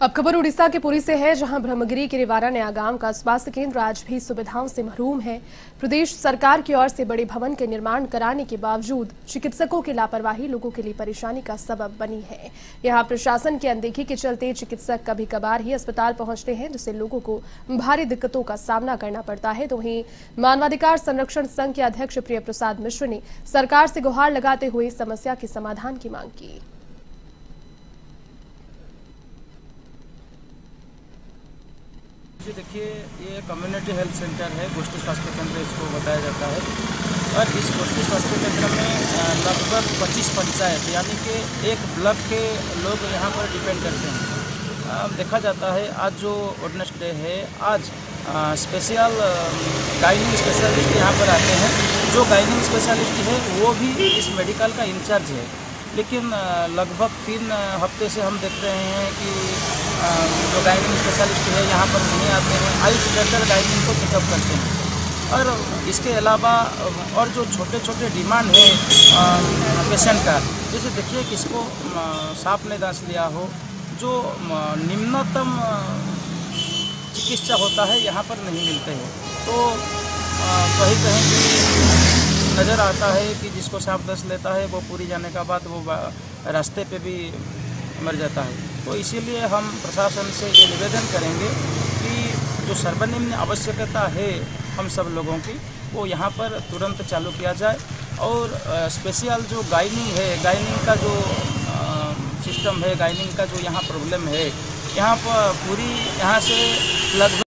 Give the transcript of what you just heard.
अब खबर उड़ीसा के पुरी से है, जहाँ ब्रह्मगिरी के रिवारा नया गाँव का स्वास्थ्य केंद्र आज भी सुविधाओं से महरूम है। प्रदेश सरकार की ओर से बड़े भवन के निर्माण कराने के बावजूद चिकित्सकों की लापरवाही, लोगों के लिए परेशानी का सबब बनी है। यहाँ प्रशासन की अनदेखी के चलते चिकित्सक कभी कभार ही अस्पताल पहुँचते हैं, जिससे लोगों को भारी दिक्कतों का सामना करना पड़ता है। तो वहीं मानवाधिकार संरक्षण संघ के अध्यक्ष प्रिय प्रसाद मिश्र ने सरकार से गुहार लगाते हुए समस्या के समाधान की मांग की। जी देखिए, ये कम्युनिटी हेल्थ सेंटर है गोष्ठी स्वास्थ्य केंद्र इसको बताया जाता है। और इस गोष्ठी स्वास्थ्य केंद्र में लगभग 25 पंचायत, यानी कि एक ब्लॉक के लोग यहाँ पर डिपेंड करते हैं। देखा जाता है, आज जो वेडनेसडे है, आज स्पेशल गाइनिंग स्पेशलिस्ट यहाँ पर आते हैं। जो गाइनिंग स्पेशलिस्ट है, वो भी इस मेडिकल का इंचार्ज है। लेकिन लगभग तीन हफ़्ते से हम देख रहे हैं कि जो गाइनिंग स्पेशलिस्ट है, यहाँ पर नहीं आते हैं आयुष डॉक्टर गाइनिंग को चेकअप करते हैं। और इसके अलावा, और जो छोटे छोटे डिमांड है पेशेंट का, जैसे देखिए किसको सांप ने दांस लिया हो, जो निम्नतम चिकित्सा होता है, यहाँ पर नहीं मिलते हैं। तो कहीं कहीं भी नज़र आता है कि जिसको सांप दस लेता है, वो पूरी जाने का बाद वो रास्ते पे भी मर जाता है। तो इसीलिए हम प्रशासन से ये निवेदन करेंगे कि जो सर्वनिम्न आवश्यकता है हम सब लोगों की, वो यहाँ पर तुरंत चालू किया जाए और स्पेशल जो गाइनिंग है गाइनिंग का जो सिस्टम है गाइनिंग का जो यहाँ प्रॉब्लम है, यहाँ पर पूरी यहाँ से लगभग